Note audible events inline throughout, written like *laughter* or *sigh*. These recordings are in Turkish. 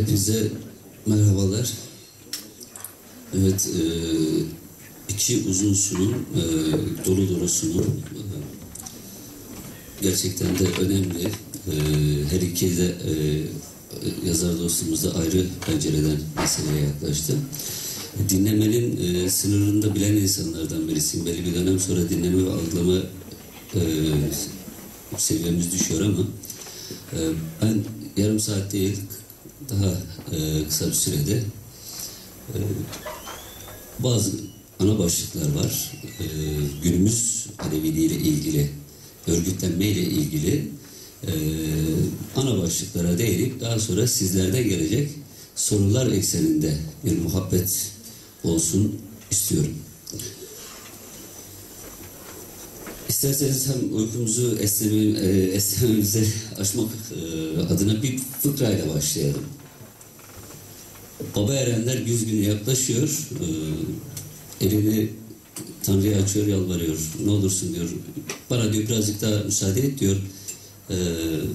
Hepinize merhabalar. Evet, e, iki uzun sunum, e, dolu dolu sunum. E, gerçekten de önemli. E, her iki de e, yazar dostumuz da ayrı pencereden meseleye yaklaştı. Dinlemenin e, sınırında bilen insanlardan birisiyim. Belli bir dönem sonra dinleme ve algılama e, seviyemiz düşüyor ama e, ben yarım saat değil daha e, kısa bir sürede e, bazı ana başlıklar var. E, günümüz Aleviliği ile ilgili, örgütlenme ile ilgili e, ana başlıklara değinip daha sonra sizlerden gelecek sorular ekseninde bir muhabbet olsun istiyorum. İsterseniz hem uykumuzu esneme, esnememize açmak e, adına bir fıkrayla başlayalım. Baba erenler güz günü yaklaşıyor. E, elini Tanrı'ya açıyor, yalvarıyor. Ne olursun diyor. Bana diyor birazcık daha müsaade et diyor. E,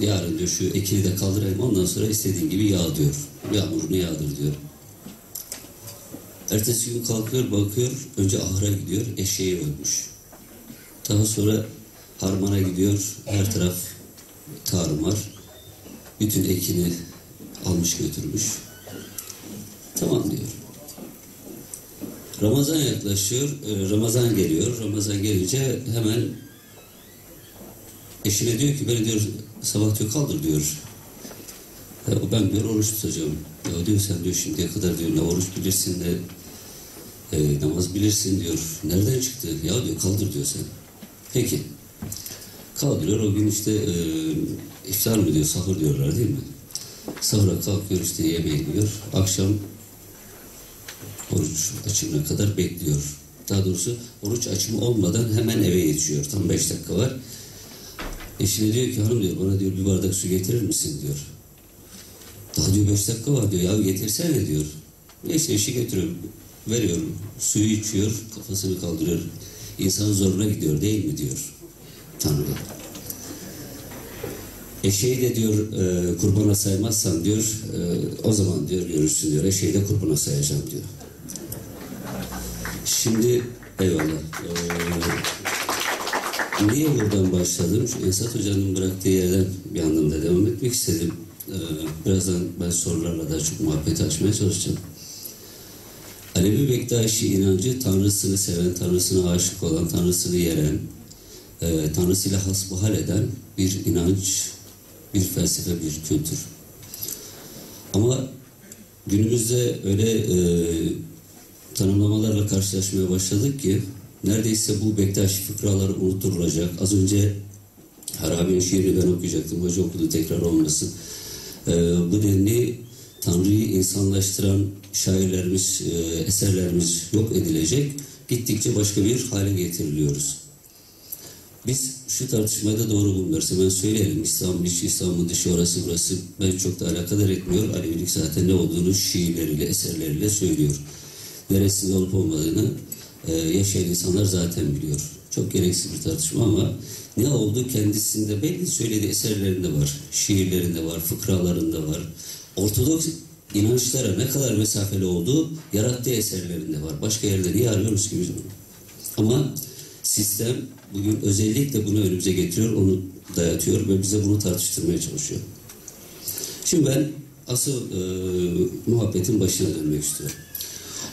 yarın diyor şu ekini de kaldırayım. Ondan sonra istediğin gibi yağ diyor. Yağmurunu yağdır diyor. Ertesi gün kalkıyor, bakıyor. Önce ahıra gidiyor. Eşeği ölmüş. Daha sonra harmana gidiyor. Her taraf tarumar. Bütün ekini almış götürmüş. Tamam diyor. Ramazan yaklaşıyor. e, Ramazan geliyor. Ramazan gelince hemen eşine diyor ki beni diyor sabah diyor kaldır diyor. Ya ben diyor oruç tutacağım. Ya diyor sen diyor şimdiye kadar diyor ne oruç bilirsin ne e, namaz bilirsin diyor. Nereden çıktı? Ya diyor kaldır diyor sen. Peki. Kaldırıyor o gün işte e, iftar mı diyor sahur diyorlar değil mi? Sahura kalkıyor işte yemeği yiyor. Akşam oruç açımına kadar bekliyor. Daha doğrusu oruç açımı olmadan hemen eve yetişiyor. Tam beş dakika var. Eşine diyor ki hanım diyor bana diyor bir bardak su getirir misin diyor. Daha diyor beş dakika var diyor. Ya getirsene diyor. Neyse eşi getiriyor. Veriyorum. Suyu içiyor. Kafasını kaldırıyor. İnsanın zoruna gidiyor değil mi diyor. Tanrı. Eşeği de diyor e, kurbana saymazsan diyor e, o zaman diyor görürsün diyor. Eşeği de kurbana sayacağım diyor. Şimdi eyvallah. Ee, niye buradan başladım? Şu Esat Hoca'nın bıraktığı yerden bir anlamda devam etmek istedim. Ee, birazdan ben sorularla daha çok muhabbeti açmaya çalışacağım. Alevi Bektaşi inancı Tanrısını seven, Tanrısına aşık olan, Tanrısını yeren, e, Tanrısıyla hasbihal eden bir inanç, bir felsefe, bir kültür. Ama günümüzde öyle e, tanımlamalarla karşılaşmaya başladık ki neredeyse bu Bektaşi fıkraları unutturulacak. Az önce Harabi'nin şiirini ben okuyacaktım. Hoca okudu tekrar olmasın. E, bu denli Tanrı'yı insanlaştıran şairlerimiz, e, eserlerimiz yok edilecek. Gittikçe başka bir hale getiriliyoruz. Biz şu tartışmayı da doğru bulmuyoruz. Hemen söyleyelim. İslam içi, İslam'ın dışı, orası burası ben çok da alakadar etmiyor. Alevilik zaten ne olduğunu şiirleriyle, eserleriyle söylüyor. Neresinde olup olmadığını e, yaşayan insanlar zaten biliyor. Çok gereksiz bir tartışma ama ne oldu kendisinde belli söylediği eserlerinde var. Şiirlerinde var, fıkralarında var. Ortodoks inançlara ne kadar mesafeli olduğu yarattığı eserlerinde var. Başka yerde niye arıyoruz ki biz bunu? Ama sistem bugün özellikle bunu önümüze getiriyor, onu dayatıyor ve bize bunu tartıştırmaya çalışıyor. Şimdi ben asıl e, muhabbetin başına dönmek istiyorum.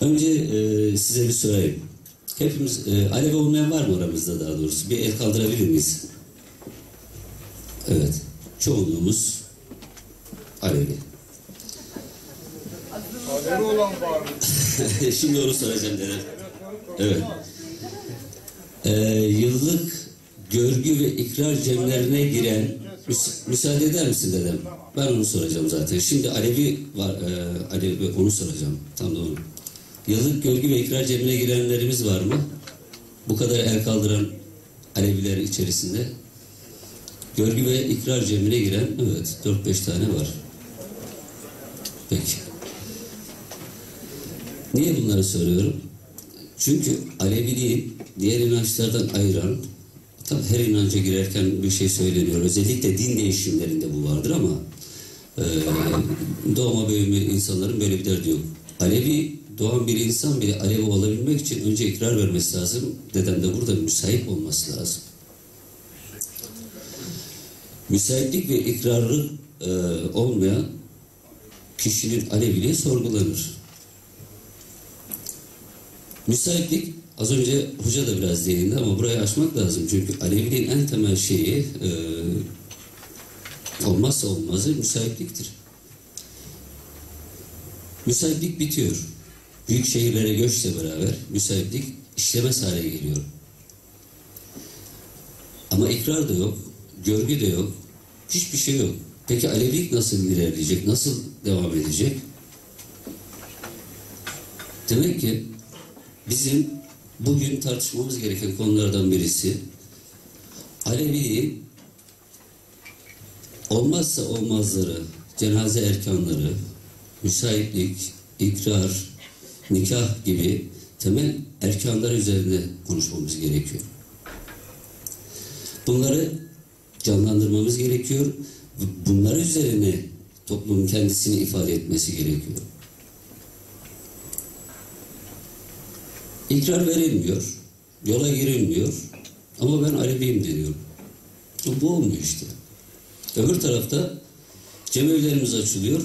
Önce e, size bir sorayım. Hepimiz, e, Alevi olmayan var mı aramızda daha doğrusu? Bir el kaldırabilir miyiz? Evet. Çoğunluğumuz Alevi. Haberi olan var mı? *laughs* Şimdi onu soracağım dedem. Evet. Ee, yıllık görgü ve ikrar cemlerine giren müs- müsaade eder misin dedem? Ben onu soracağım zaten. Şimdi Alevi var, e, Alevi onu soracağım. Tam doğru. Yıllık görgü ve ikrar cemine girenlerimiz var mı? Bu kadar el kaldıran Aleviler içerisinde. Görgü ve ikrar cemine giren evet 4-5 tane var. Peki. Niye bunları söylüyorum? Çünkü Aleviliği diğer inançlardan ayıran, tabi her inanca girerken bir şey söyleniyor. Özellikle din değişimlerinde bu vardır ama Ee, doğma büyüme insanların böyle bir derdi yok. Alevi doğan bir insan bile Alevi olabilmek için önce ikrar vermesi lazım. Dedem de burada müsait olması lazım. Müsaitlik ve ikrarı e, olmayan kişinin Aleviliği sorgulanır. Müsaitlik az önce hoca da biraz değindi ama burayı açmak lazım. Çünkü Aleviliğin en temel şeyi e, olmazsa olmazı müsaitliktir. Müsaitlik bitiyor. Büyük şehirlere göçle beraber müsaitlik işlemez hale geliyor. Ama ikrar da yok, görgü de yok, hiçbir şey yok. Peki Alevilik nasıl ilerleyecek, nasıl devam edecek? Demek ki bizim bugün tartışmamız gereken konulardan birisi Aleviliğin olmazsa olmazları, cenaze erkanları, müsaitlik, ikrar, nikah gibi temel erkanlar üzerinde konuşmamız gerekiyor. Bunları canlandırmamız gerekiyor. Bunlar üzerine toplumun kendisini ifade etmesi gerekiyor. İkrar verilmiyor, yola girilmiyor ama ben Aleviyim deniyorum. Bu olmuyor işte. Öbür tarafta cemevlerimiz açılıyor.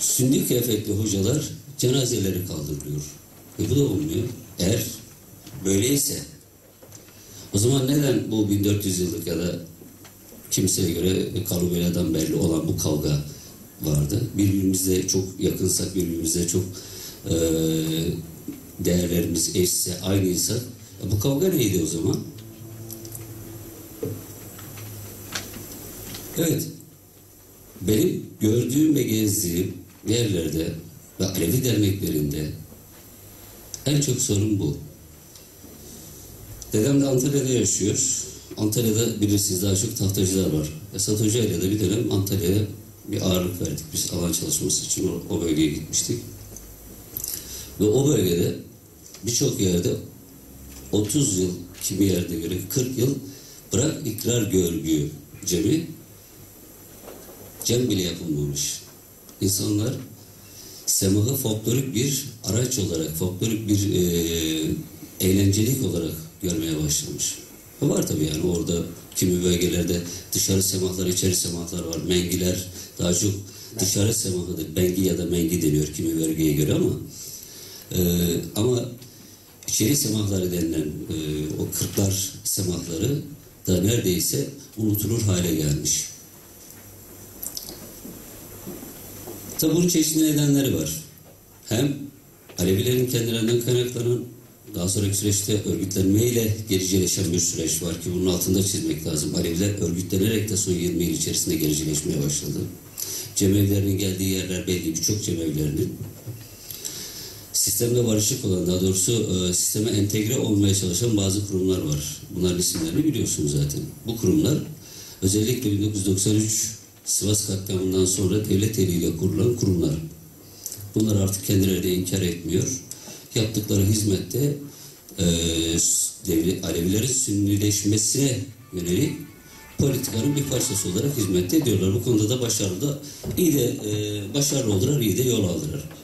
Sünni kıyafetli hocalar cenazeleri kaldırılıyor. E bu da olmuyor. Eğer böyleyse o zaman neden bu 1400 yıllık ya da kimseye göre Kalubela'dan belli olan bu kavga vardı? Birbirimizle çok yakınsak, birbirimizle çok e, değerlerimiz eşse, aynıysa e, bu kavga neydi o zaman? Evet. Benim gördüğüm ve gezdiğim yerlerde ve Alevi derneklerinde en çok sorun bu. Dedem de Antalya'da yaşıyor. Antalya'da bilirsiniz daha çok tahtacılar var. Esat Hoca ile de bir dönem Antalya'ya bir ağırlık verdik. Biz alan çalışması için o, o bölgeye gitmiştik. Ve o bölgede birçok yerde 30 yıl, kimi yerde göre 40 yıl bırak ikrar görgüyü cemi cem bile yapılmamış. İnsanlar semahı folklorik bir araç olarak, folklorik bir e, eğlencelik olarak görmeye başlamış. Var tabii yani orada kimi bölgelerde dışarı semahlar, içeri semahlar var. Mengiler daha çok dışarı semahıdır. Bengi ya da mengi deniyor kimi bölgeye göre ama e, ama içeri semahları denilen e, o kırklar semahları da neredeyse unutulur hale gelmiş. Tabi bunun çeşitli nedenleri var. Hem Alevilerin kendilerinden kaynaklanan daha sonraki süreçte örgütlenmeyle gericileşen bir süreç var ki bunun altında çizmek lazım. Aleviler örgütlenerek de son 20 yıl içerisinde gericileşmeye başladı. Cemevlerinin geldiği yerler belli birçok cemevlerinin sistemde barışık olan, daha doğrusu e, sisteme entegre olmaya çalışan bazı kurumlar var. Bunların isimlerini biliyorsunuz zaten. Bu kurumlar özellikle 1993 Sivas katliamından sonra devlet eliyle kurulan kurumlar. Bunlar artık kendileri inkar etmiyor. Yaptıkları hizmette e, devlet, Alevilerin sünnileşmesine yönelik politikanın bir parçası olarak hizmet ediyorlar. Bu konuda da başarılı da iyi de e, başarılı oldular, iyi de yol aldılar.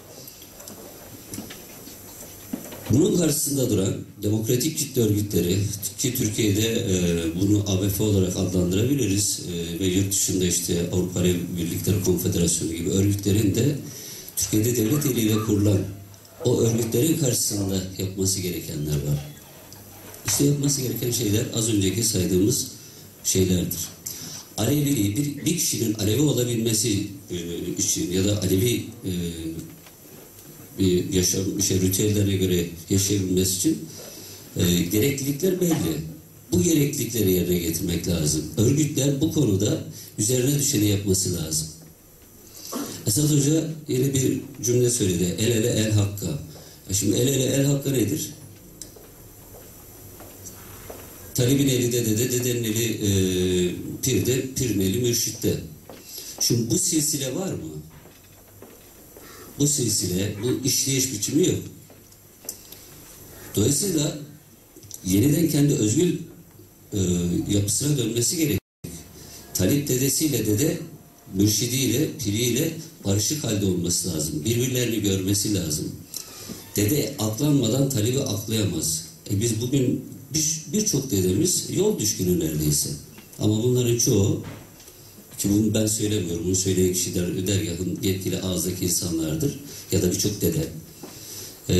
Bunun karşısında duran demokratik kitle örgütleri ki Türkiye'de e, bunu ABF olarak adlandırabiliriz e, ve yurt dışında işte Avrupa Birlikleri Konfederasyonu gibi örgütlerin de Türkiye'de devlet eliyle kurulan o örgütlerin karşısında yapması gerekenler var. İşte yapması gereken şeyler az önceki saydığımız şeylerdir. Aleviliği bir, bir kişinin Alevi olabilmesi e, için ya da Alevi e, bir yaşam, şey, ritüellerine göre yaşayabilmesi için e, gereklilikler belli. Bu gereklilikleri yerine getirmek lazım. Örgütler bu konuda üzerine düşeni yapması lazım. Esad Hoca yeni bir cümle söyledi. El ele el hakka. Şimdi el ele el hakka nedir? Talibin eli dede, dedenin eli e, pirde, pirin eli mürşitte. Şimdi bu silsile var mı? Bu silsile, bu işleyiş biçimi yok. Dolayısıyla yeniden kendi özgül e, yapısına dönmesi gerek. Talip dedesiyle dede mürşidiyle, piriyle barışık halde olması lazım. Birbirlerini görmesi lazım. Dede aklanmadan talebi aklayamaz. E biz bugün birçok bir dedemiz yol düşkünü neredeyse. Ama bunların çoğu ki bunu ben söylemiyorum, bunu söyleyen kişiler dergahın yetkili ağızdaki insanlardır ya da birçok dede. Ee,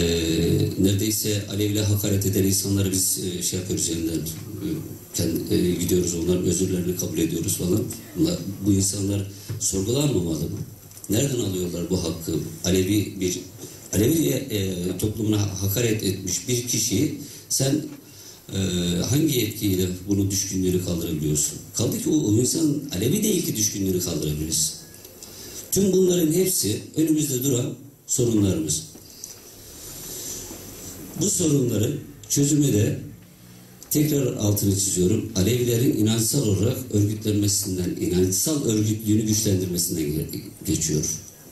neredeyse Alevle hakaret eden insanları biz e, şey yapıyoruz elinden kendi, e, gidiyoruz onların özürlerini kabul ediyoruz falan. Bunlar, bu insanlar sorgulanmamalı mı? Nereden alıyorlar bu hakkı? Alevi bir Alevi e, toplumuna hakaret etmiş bir kişiyi sen e, hangi yetkiyle bunu düşkünleri kaldırabiliyorsun? Kaldı ki o, o insan Alevi değil ki düşkünleri kaldırabiliriz. Tüm bunların hepsi önümüzde duran sorunlarımız. Bu sorunların çözümü de tekrar altını çiziyorum. Alevilerin inançsal olarak örgütlenmesinden, inançsal örgütlüğünü güçlendirmesinden geçiyor.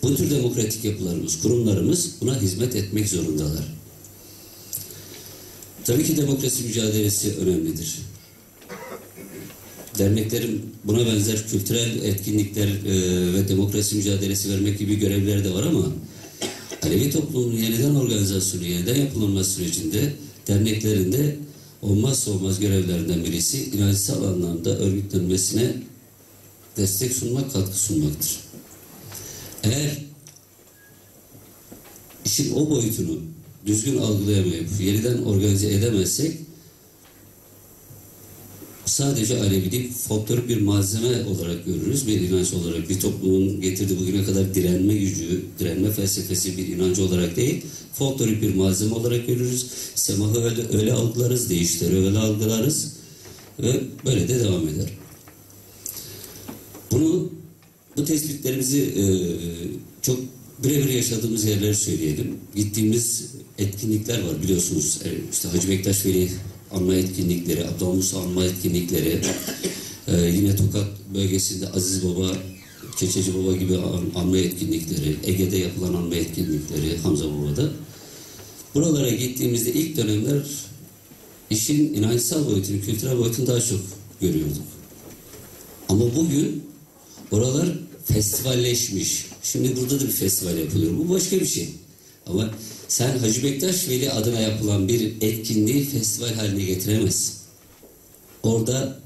Bu tür demokratik yapılarımız, kurumlarımız buna hizmet etmek zorundalar. Tabii ki demokrasi mücadelesi önemlidir. Derneklerin buna benzer kültürel etkinlikler e, ve demokrasi mücadelesi vermek gibi görevleri de var ama Alevi toplumunun yeniden organizasyonu, yeniden yapılması sürecinde derneklerin de olmazsa olmaz görevlerinden birisi inançsal anlamda örgütlenmesine destek sunmak, katkı sunmaktır. Eğer işin o boyutunu düzgün algılayamayıp yeniden organize edemezsek sadece Alevilik folklorik bir malzeme olarak görürüz. Bir inanç olarak bir toplumun getirdiği bugüne kadar direnme gücü, direnme felsefesi bir inancı olarak değil, folklorik bir malzeme olarak görürüz. Semahı öyle, öyle algılarız, değişleri öyle algılarız ve böyle de devam eder. Bunu, bu tespitlerimizi e, çok birebir yaşadığımız yerleri söyleyelim. Gittiğimiz etkinlikler var biliyorsunuz. E, işte Hacı Bektaş Veli anma etkinlikleri, Abdullah Musa anma etkinlikleri, e, yine Tokat bölgesinde Aziz Baba, Keçeci Baba gibi anma etkinlikleri, Ege'de yapılan anma etkinlikleri, Hamza Baba'da. Buralara gittiğimizde ilk dönemler işin inançsal boyutunu, kültürel boyutunu daha çok görüyorduk. Ama bugün oralar festivalleşmiş. Şimdi burada da bir festival yapılıyor. Bu başka bir şey. Ama sen Hacı Bektaş Veli adına yapılan bir etkinliği festival haline getiremezsin. Orada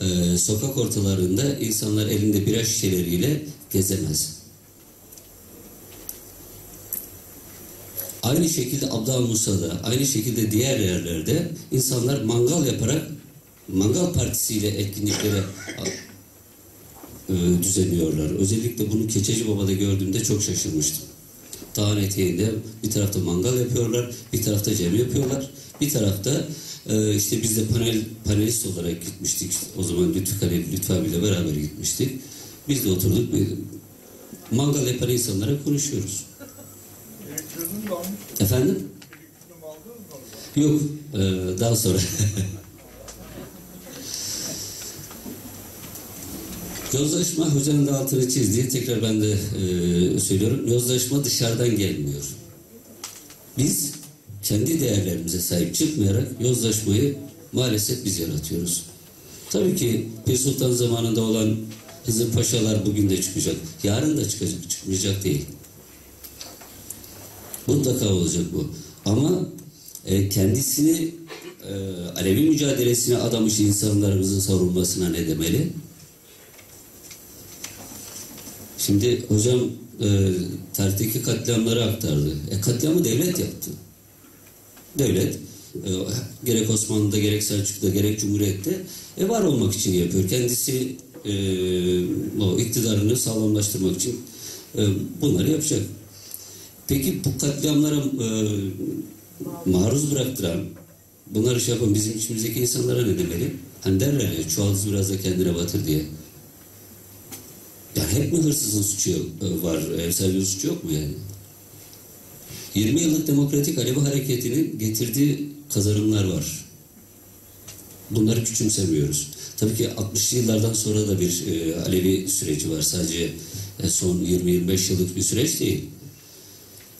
e, sokak ortalarında insanlar elinde bira şişeleriyle gezemez. Aynı şekilde Abdal Musa'da, aynı şekilde diğer yerlerde insanlar mangal yaparak mangal partisiyle etkinliklere e, düzenliyorlar. Özellikle bunu Keçeci Baba'da gördüğümde çok şaşırmıştım. Dağın eteğinde bir tarafta mangal yapıyorlar, bir tarafta cem yapıyorlar, bir tarafta e, işte biz de panel panelist olarak gitmiştik. O zaman Lütfü Kalem, Lütfü abiyle beraber gitmiştik. Biz de oturduk, mangal yapan insanlara konuşuyoruz. Efendim? Yok, e, daha sonra. *laughs* Yozlaşma hocanın da altını çizdiği tekrar ben de e, söylüyorum. Yozlaşma dışarıdan gelmiyor. Biz kendi değerlerimize sahip çıkmayarak yozlaşmayı maalesef biz yaratıyoruz. Tabii ki Pir Sultan zamanında olan Hızır Paşalar bugün de çıkacak. Yarın da çıkacak, çıkmayacak değil. Mutlaka olacak bu. Ama e, kendisini e, Alevi mücadelesine adamış insanlarımızın savunmasına ne demeli? Şimdi hocam e, tarihteki katliamları aktardı. E, katliamı devlet yaptı. Devlet e, gerek Osmanlı'da gerek Selçuk'ta gerek Cumhuriyet'te e, var olmak için yapıyor. Kendisi e, o iktidarını sağlamlaştırmak için e, bunları yapacak. Peki bu katliamlara e, maruz bıraktıran bunları şey yapan bizim içimizdeki insanlara ne demeli? Hani derler ya çuvaldız biraz da kendine batır diye. Ya hep mi hırsızın suçu e, var, ev sahibinin suçu yok mu yani? 20 yıllık demokratik Alevi hareketinin getirdiği kazanımlar var. Bunları küçümsemiyoruz. Tabii ki 60'lı yıllardan sonra da bir e, Alevi süreci var. Sadece e, son 20-25 yıllık bir süreç değil.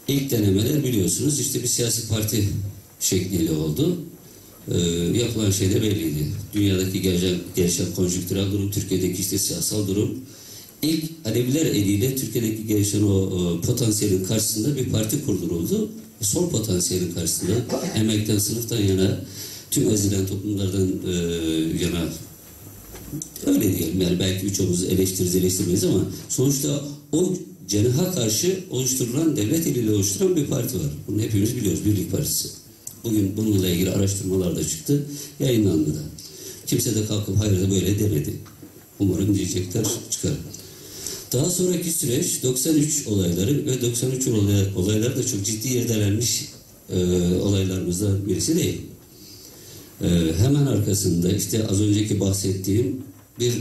İlk denemeler biliyorsunuz işte bir siyasi parti şekliyle oldu. E, yapılan şey de belliydi. Dünyadaki gelişen, gelişen konjüktürel durum, Türkiye'deki işte siyasal durum, ilk Aleviler eliyle Türkiye'deki gelişen o, o potansiyelin karşısında bir parti kurduruldu. Sol potansiyelin karşısında emekten, sınıftan yana tüm ezilen toplumlardan e, yana öyle diyelim yani belki birçoğumuz eleştiririz eleştirmeyiz ama sonuçta o cenaha karşı oluşturulan devlet eliyle oluşturan bir parti var. Bunu hepimiz biliyoruz. Birlik Partisi. Bugün bununla ilgili araştırmalar da çıktı. Yayınlandı da. Kimse de kalkıp hayır da böyle demedi. Umarım diyecekler çıkar. Daha sonraki süreç 93 olayları ve 93 olay, olaylar da çok ciddi irdelenmiş e, olaylarımızdan birisi değil. E, hemen arkasında işte az önceki bahsettiğim bir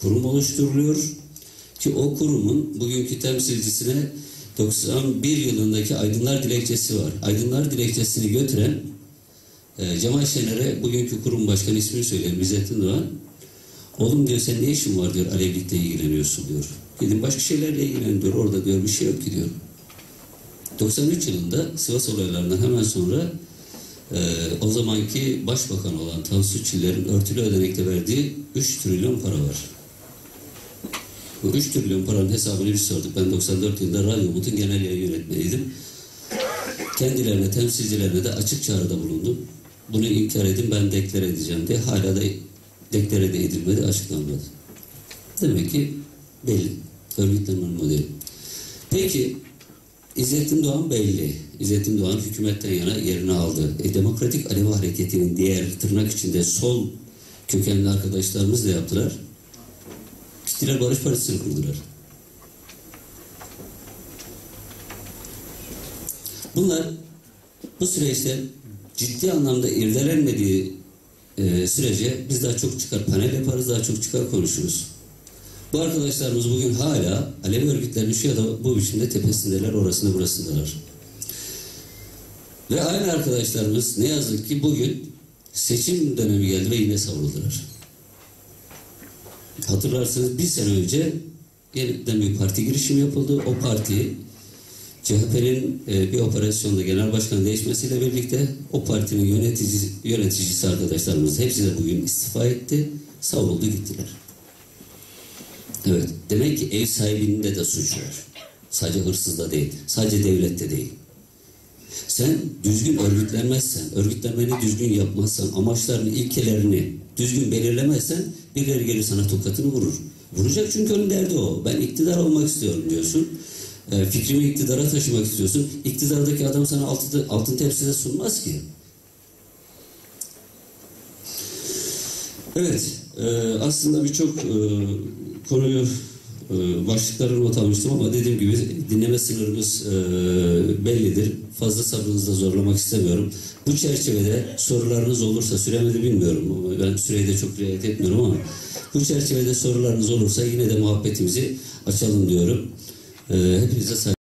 kurum oluşturuluyor ki o kurumun bugünkü temsilcisine 91 yılındaki Aydınlar Dilekçesi var. Aydınlar Dilekçesini götüren e, Cemal Şener'e bugünkü kurum başkanı ismini söyleyelim İzzettin Doğan. Oğlum diyor sen ne işin var diyor Alevlikle ilgileniyorsun diyor. Gidin başka şeylerle ilgilenin diyor. Orada diyor bir şey yok ki diyor. 93 yılında Sivas olaylarından hemen sonra e, o zamanki başbakan olan Tansu Çiller'in örtülü ödenekle verdiği 3 trilyon para var. Bu 3 trilyon paranın hesabını biz sorduk. Ben 94 yılında Radyo Umut'un genel yayın yönetmeniydim. Kendilerine, temsilcilerine de açık çağrıda bulundum. Bunu inkar edin ben deklar edeceğim diye hala da deklar de edilmedi, açıklanmadı. Demek ki belli. Örgütlenmenin modeli. Peki İzzettin Doğan belli. İzzettin Doğan hükümetten yana yerini aldı. E, Demokratik Alevi Hareketi'nin diğer tırnak içinde sol kökenli arkadaşlarımız da yaptılar. Gittiler Barış Partisi'ni kurdular. Bunlar bu süreçte ciddi anlamda irdelenmediği e, sürece biz daha çok çıkar panel yaparız, daha çok çıkar konuşuruz. Bu arkadaşlarımız bugün hala Alevi örgütlerinin şu ya da bu biçimde tepesindeler, orasında burasındalar. Ve aynı arkadaşlarımız ne yazık ki bugün seçim dönemi geldi ve yine savruldular. Hatırlarsınız bir sene önce yeniden bir parti girişimi yapıldı. O parti CHP'nin e, bir operasyonda genel başkan değişmesiyle birlikte o partinin yöneticisi, yöneticisi arkadaşlarımız hepsi de bugün istifa etti. Savruldu gittiler. Evet. Demek ki ev sahibinde de suç var. Sadece hırsızda değil. Sadece devlette değil. Sen düzgün örgütlenmezsen, örgütlenmeni düzgün yapmazsan, amaçlarını, ilkelerini düzgün belirlemezsen birileri gelir sana tokatını vurur. Vuracak çünkü onun derdi o. Ben iktidar olmak istiyorum diyorsun. E, fikrimi iktidara taşımak istiyorsun. İktidardaki adam sana altın, altın tepside sunmaz ki. Evet, e, aslında birçok e, konuyu e, başlıkları not almıştım ama dediğim gibi dinleme sınırımız e, bellidir. Fazla sabrınızı da zorlamak istemiyorum. Bu çerçevede sorularınız olursa süremedi bilmiyorum ama ben süreyi de çok riayet etmiyorum ama bu çerçevede sorularınız olursa yine de muhabbetimizi açalım diyorum. E, hepinize saygı